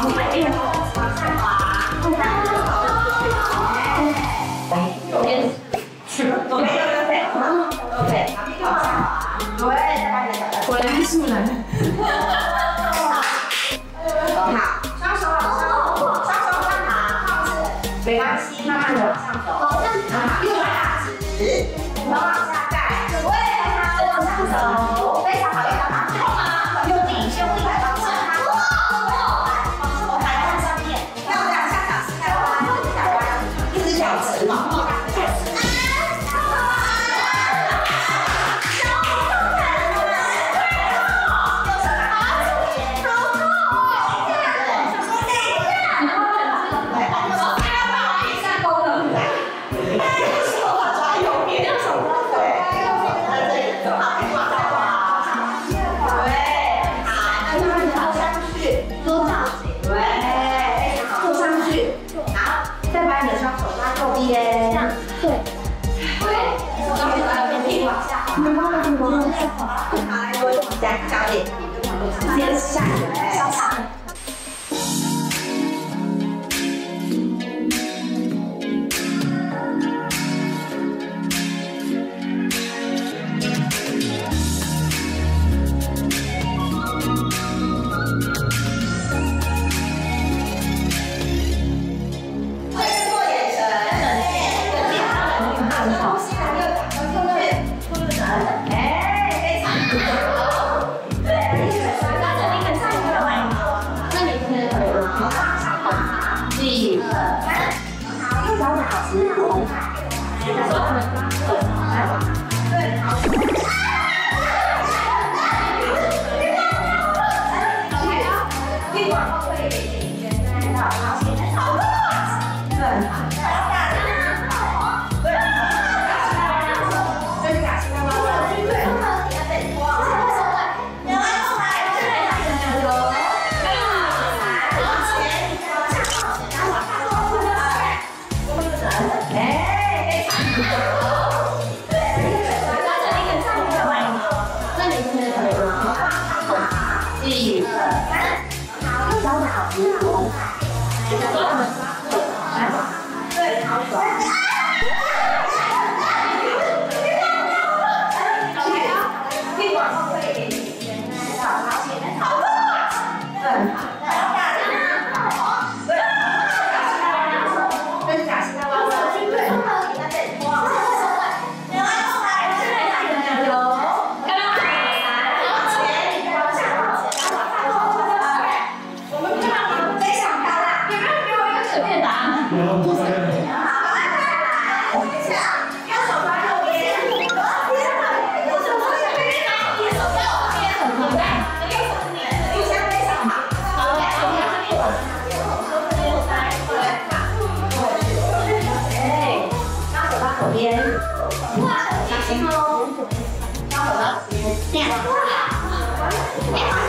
我们一起往下滑对下滑往下滑对左边左边右边对对好对再对大一点点对再大一点对对来我下们先下一你往后退，现在到前面。边，小心哦，要走到这边，这样。